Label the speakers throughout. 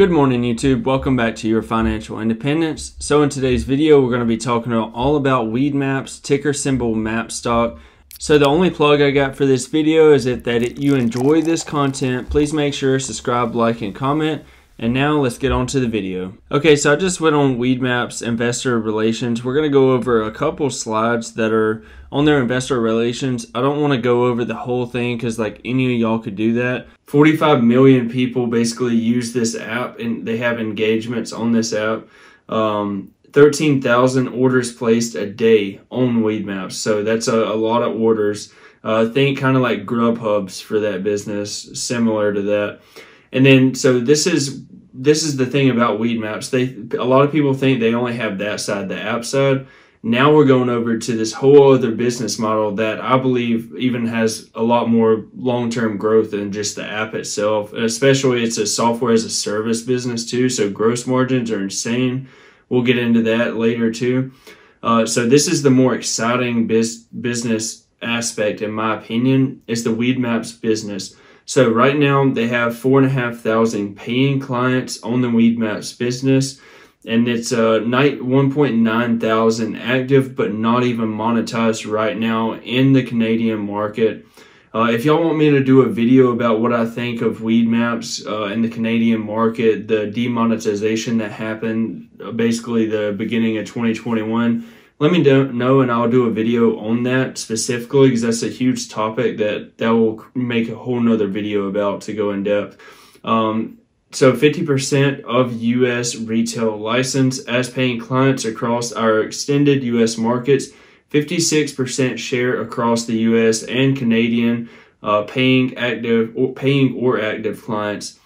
Speaker 1: Good morning YouTube, welcome back to your financial independence. So in today's video, we're going to be talking all about Weedmaps, ticker symbol MAPS stock. So the only plug I got for this video is if that if you enjoy this content, please make sure subscribe, like, and comment. And now let's get on to the video. Okay, so I just went on Weedmaps Investor Relations. We're going to go over a couple slides that are on their investor relations. I don't want to go over the whole thing because like any of y'all could do that. 45 million people basically use this app and they have engagements on this app. Um, 13,000 orders placed a day on Weedmaps. So that's a, a lot of orders. Uh, think kind of like Grubhub's for that business, similar to that. And then, so this is this is the thing about Weedmaps. They a lot of people think they only have that side, the app side. Now we're going over to this whole other business model that I believe even has a lot more long term growth than just the app itself. especially, it's a software as a service business too, so gross margins are insane. We'll get into that later too. Uh, so this is the more exciting biz- business aspect, in my opinion, is the Weedmaps business. So right now they have four and a half thousand paying clients on the Weedmaps business, and it's a uh, 1.9 thousand active, but not even monetized right now in the Canadian market. Uh, if y'all want me to do a video about what I think of Weedmaps uh, in the Canadian market, the demonetization that happened uh, basically the beginning of 2021 let me know and I'll do a video on that specifically because that's a huge topic that that will make a whole nother video about to go in depth. Um, so 50% of U.S. retail license as paying clients across our extended U.S. markets, 56% share across the U.S. and Canadian uh, paying active or paying or active clients.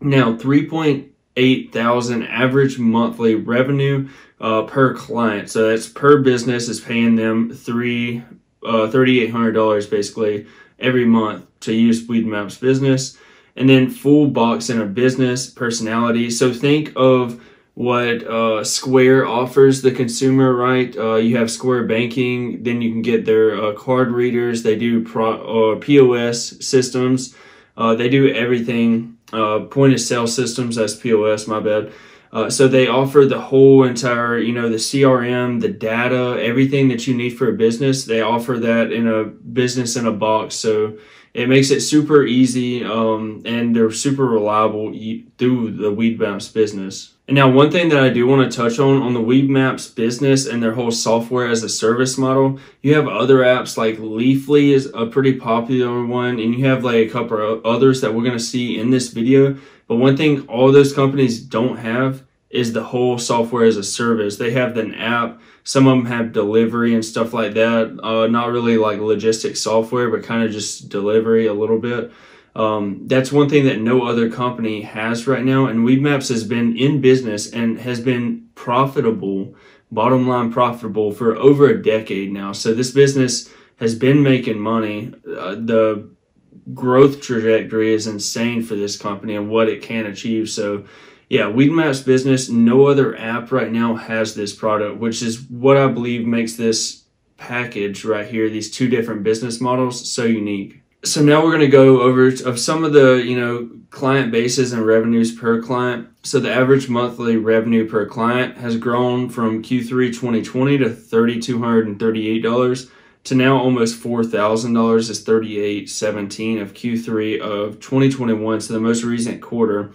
Speaker 1: Now 3.8 thousand average monthly revenue uh, per client. So that's per business is paying them three uh, $3,800 basically every month to use Weedmaps business. And then full box in a business personality. So think of what uh, Square offers the consumer, right? Uh, you have Square Banking, then you can get their uh, card readers. They do pro, uh, POS systems. Uh, they do everything. Uh, point of sale systems, that's POS, my bad. Uh, so they offer the whole entire, you know, the CRM, the data, everything that you need for a business. They offer that in a business in a box. So it makes it super easy um, and they're super reliable through the Weedmaps business. And now one thing that I do want to touch on on the Weedmaps business and their whole software as a service model, you have other apps like Leafly is a pretty popular one and you have like a couple of others that we're going to see in this video but one thing all those companies don't have is the whole software as a service. They have an app. Some of them have delivery and stuff like that. Uh, not really like logistic software, but kind of just delivery a little bit. Um, that's one thing that no other company has right now. And Weedmaps has been in business and has been profitable, bottom line profitable for over a decade now. So this business has been making money. Uh, the growth trajectory is insane for this company and what it can achieve. So, yeah, Weedmaps Business, no other app right now has this product, which is what I believe makes this package right here, these two different business models, so unique. So now we're going to go over of some of the, you know, client bases and revenues per client. So the average monthly revenue per client has grown from Q3 2020 to $3,238 to now almost $4,000 is 3817 of Q3 of 2021, so the most recent quarter.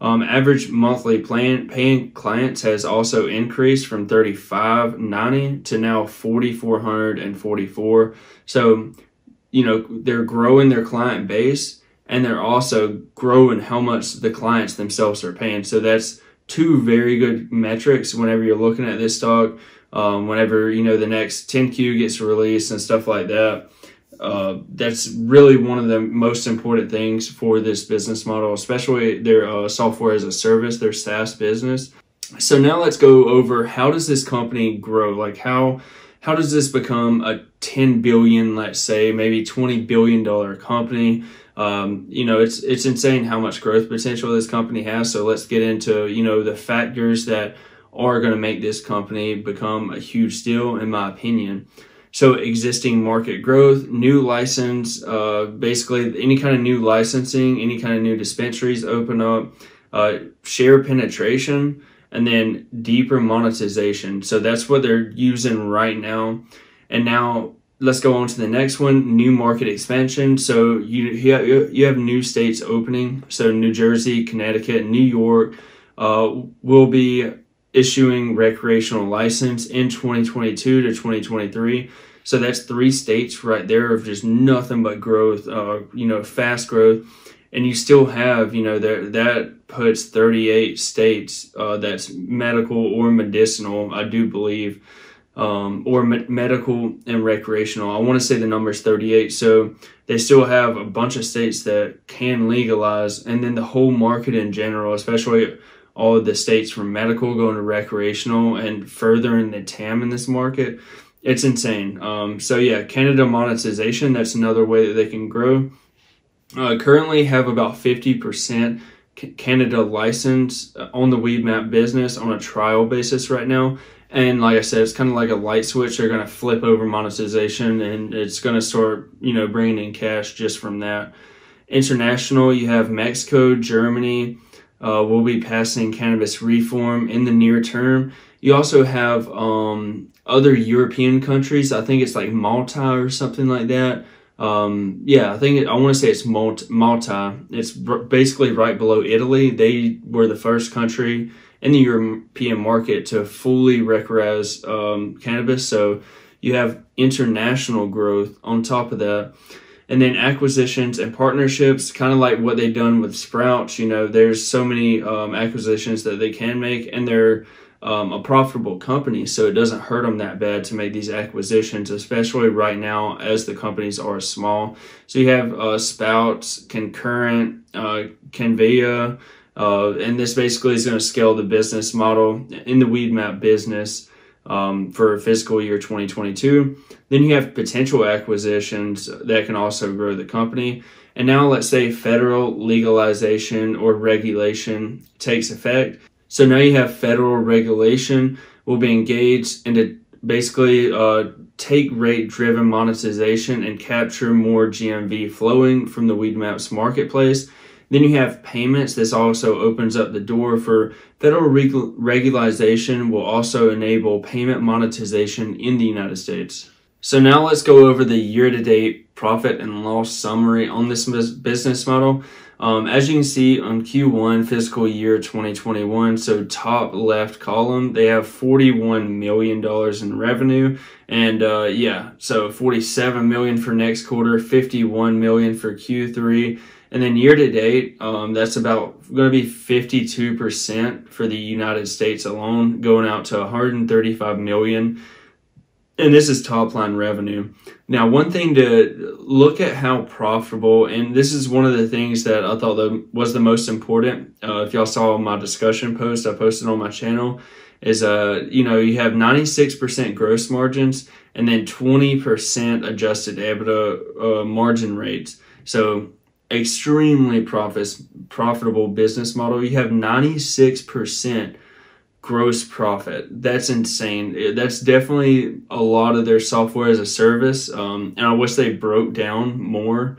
Speaker 1: Um, average monthly plan paying clients has also increased from 3590 to now 4444. So, you know, they're growing their client base and they're also growing how much the clients themselves are paying. So that's two very good metrics whenever you're looking at this stock um, whenever you know the next 10Q gets released and stuff like that. Uh, that's really one of the most important things for this business model, especially their uh, software as a service, their SaaS business. So now let's go over how does this company grow? Like how how does this become a 10 billion, let's say, maybe 20 billion dollar company? Um, you know, it's it's insane how much growth potential this company has. So let's get into you know the factors that are going to make this company become a huge deal, in my opinion. So, existing market growth, new license, uh, basically any kind of new licensing, any kind of new dispensaries open up, uh, share penetration, and then deeper monetization. So that's what they're using right now. And now let's go on to the next one new market expansion so you you have new states opening so new jersey connecticut new york uh, will be issuing recreational license in 2022 to 2023 so that's three states right there of just nothing but growth uh, you know fast growth. And you still have you know that that puts 38 states uh, that's medical or medicinal i do believe um, or me- medical and recreational. I want to say the number is 38 so they still have a bunch of states that can legalize and then the whole market in general especially all of the states from medical going to recreational and furthering the tam in this market it's insane. Um, so yeah canada monetization that's another way that they can grow. Uh, currently have about 50% Canada license uh, on the Weedmap business on a trial basis right now. And like I said, it's kind of like a light switch. They're going to flip over monetization and it's going to start, you know, bringing in cash just from that. International, you have Mexico, Germany uh, will be passing cannabis reform in the near term. You also have um, other European countries. I think it's like Malta or something like that um, yeah, I think it, I want to say it's Malta. It's basically right below Italy. They were the first country in the European market to fully recognize um, cannabis. So you have international growth on top of that. And then acquisitions and partnerships, kind of like what they've done with Sprouts. You know, there's so many um, acquisitions that they can make, and they're um, a profitable company, so it doesn't hurt them that bad to make these acquisitions, especially right now as the companies are small. So you have uh, Sprouts, Concurrent, uh, uh, and this basically is going to scale the business model in the Weedmap business um, for fiscal year 2022. Then you have potential acquisitions that can also grow the company. And now let's say federal legalization or regulation takes effect so now you have federal regulation will be engaged into basically uh, take rate driven monetization and capture more GMV flowing from the Weedmaps marketplace. Then you have payments. This also opens up the door for federal reg- regularization will also enable payment monetization in the United States. So now let's go over the year to date profit and loss summary on this business model. Um, as you can see on Q1 fiscal year 2021, so top left column, they have $41 million in revenue. And uh, yeah, so 47 million for next quarter, 51 million for Q3. And then year to date, um, that's about going to be 52% for the United States alone, going out to 135 million and this is top line revenue. Now, one thing to look at how profitable, and this is one of the things that I thought the, was the most important. Uh, if y'all saw my discussion post I posted on my channel, is uh, you know, you have 96% gross margins and then 20% adjusted EBITDA uh, margin rates. So extremely profit, profitable business model. You have 96% gross profit. That's insane. That's definitely a lot of their software as a service. Um, and I wish they broke down more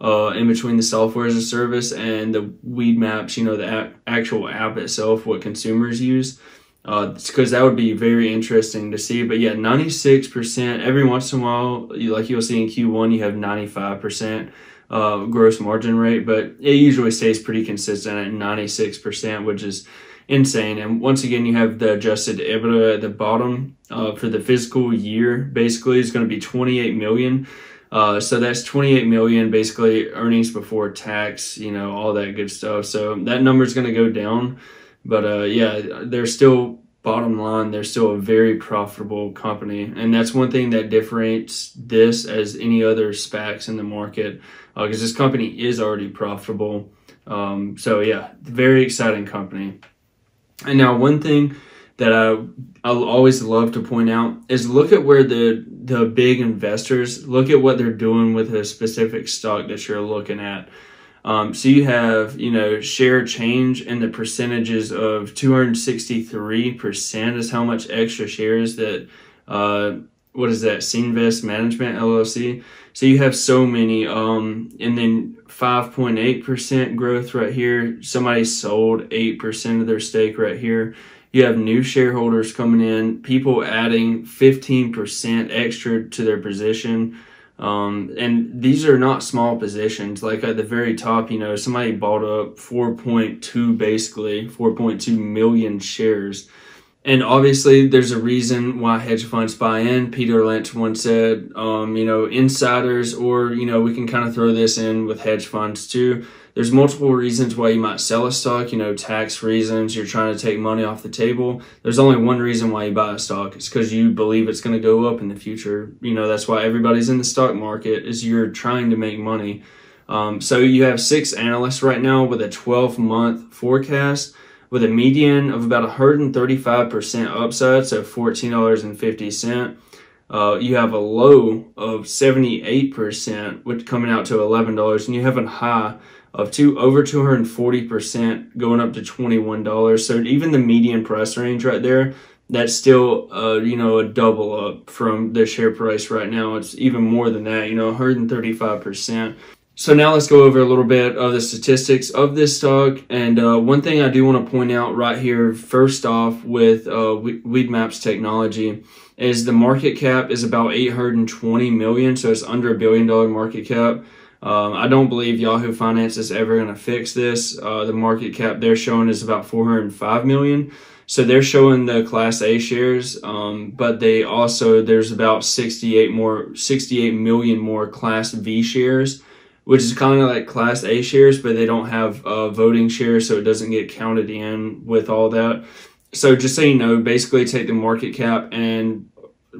Speaker 1: uh, in between the software as a service and the Weedmaps, you know, the actual app itself, what consumers use. Because uh, that would be very interesting to see. But yeah, 96%. Every once in a while, you, like you'll see in Q1, you have 95% uh, gross margin rate, but it usually stays pretty consistent at 96%, which is insane. And once again, you have the adjusted EBITDA at the bottom uh, for the fiscal year. Basically, is going to be 28 million. Uh, so that's 28 million basically earnings before tax, you know, all that good stuff. So that number is going to go down. But uh, yeah, they're still bottom line, they're still a very profitable company. And that's one thing that differentiates this as any other SPACs in the market because uh, this company is already profitable. Um, so yeah, very exciting company. And now, one thing that I I'll always love to point out is look at where the the big investors look at what they're doing with a specific stock that you're looking at. Um, so you have you know share change in the percentages of 263 percent is how much extra shares that uh, what is that? Sinvest Management LLC. So you have so many, um, and then 5.8% growth right here. Somebody sold 8% of their stake right here. You have new shareholders coming in, people adding 15% extra to their position. Um, and these are not small positions. Like at the very top, you know, somebody bought up 4.2, basically 4.2 million shares. And obviously, there's a reason why hedge funds buy in. Peter Lynch once said, um, you know, insiders, or, you know, we can kind of throw this in with hedge funds too there's multiple reasons why you might sell a stock, you know, tax reasons, you're trying to take money off the table. There's only one reason why you buy a stock. It's because you believe it's going to go up in the future. You know, that's why everybody's in the stock market is you're trying to make money. Um, so you have six analysts right now with a 12 month forecast with a median of about 135% upside, so $14.50. Uh, you have a low of 78%, which coming out to $11, and you have a high of two over 240% going up to $21. So even the median price range right there, that's still uh, you know a double up from the share price right now. It's even more than that, you know, 135%. So now let's go over a little bit of the statistics of this stock. And uh, one thing I do want to point out right here, first off, with uh, Weedmaps technology, is the market cap is about 820 million, so it's under a billion dollar market cap. Um, I don't believe Yahoo Finance is ever going to fix this. Uh, the market cap they're showing is about 405 million. So they're showing the Class A shares, um, but they also there's about 68 more, 68 million more Class V shares, which is kind of like Class A shares, but they don't have uh, voting shares, so it doesn't get counted in with all that. So just so you know, basically take the market cap and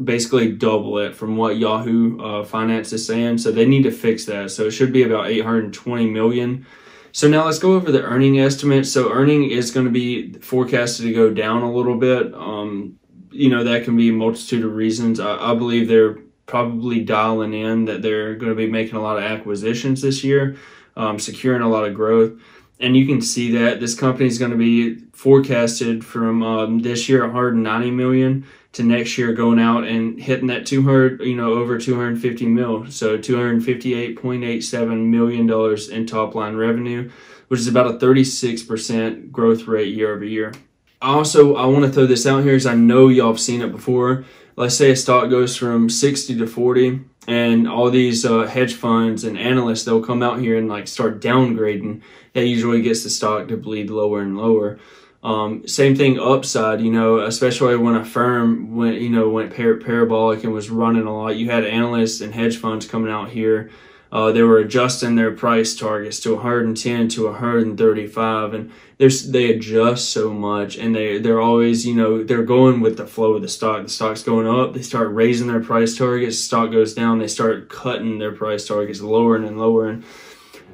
Speaker 1: basically double it from what Yahoo uh, Finance is saying. So they need to fix that. So it should be about 820 million. So now let's go over the earning estimate. So earning is going to be forecasted to go down a little bit. Um, you know that can be a multitude of reasons. I, I believe they're probably dialing in that they're going to be making a lot of acquisitions this year, um, securing a lot of growth and you can see that this company is going to be forecasted from um, this year 190 million to next year going out and hitting that 200 you know over 250 mil. So 258.87 million dollars in top line revenue which is about a 36% growth rate year over year. Also i want to throw this out here because i know y'all have seen it before. Let's say a stock goes from 60 to 40 and all these uh, hedge funds and analysts they'll come out here and like start downgrading. That usually gets the stock to bleed lower and lower. Um, same thing upside you know especially when a firm went you know went par- parabolic and was running a lot. You had analysts and hedge funds coming out here uh, they were adjusting their price targets to 110 to 135 and there's they adjust so much and they they're always you know they're going with the flow of the stock. The stock's going up they start raising their price targets stock goes down they start cutting their price targets lowering and lowering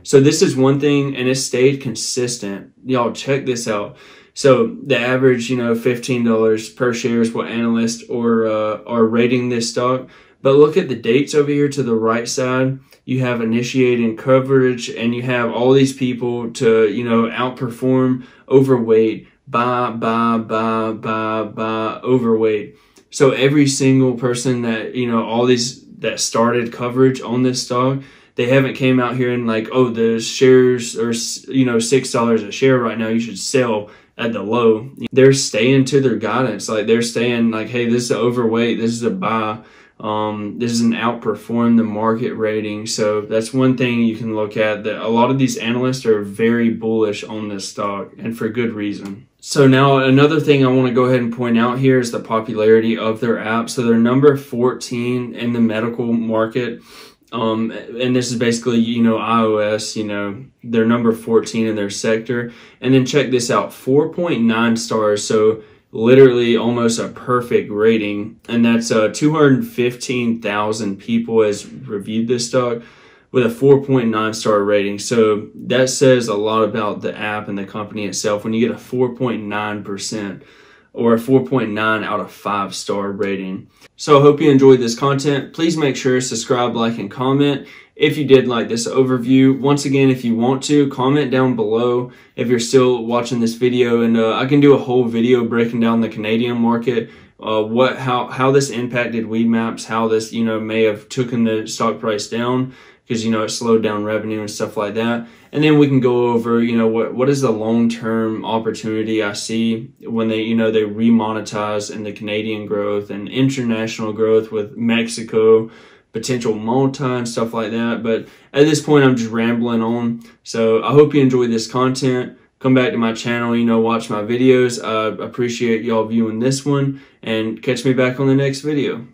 Speaker 1: so this is one thing and it stayed consistent. Y'all check this out. So the average you know $15 per share is what analysts or uh, are rating this stock but look at the dates over here to the right side you have initiating coverage and you have all these people to you know outperform overweight buy buy buy buy buy overweight. So every single person that you know all these that started coverage on this stock they haven't came out here and like oh the shares are you know six dollars a share right now you should sell at the low. They're staying to their guidance. Like they're staying like hey this is overweight this is a buy um, this is an outperform the market rating. So that's one thing you can look at that a lot of these analysts are very bullish on this stock and for good reason. So now another thing I want to go ahead and point out here is the popularity of their app. So they're number 14 in the medical market. Um, and this is basically, you know, iOS, you know, they're number 14 in their sector. And then check this out, 4.9 stars. So literally almost a perfect rating, and that's uh, 215,000 people has reviewed this stock with a 4.9 star rating. So that says a lot about the app and the company itself when you get a 4.9% or a 4.9 out of 5 star rating. So I hope you enjoyed this content. Please make sure to subscribe, like, and comment if you did like this overview. Once again, if you want to, comment down below if you're still watching this video and uh, I can do a whole video breaking down the Canadian market uh, what how how this impacted Weedmaps, how this you know may have taken the stock price down because you know it slowed down revenue and stuff like that. And then we can go over you know what what is the long term opportunity I see when they you know they remonetize in the Canadian growth and international growth with Mexico potential Malta and stuff like that. But at this point, I'm just rambling on. So I hope you enjoy this content. Come back to my channel, you know, watch my videos. I appreciate y'all viewing this one and catch me back on the next video.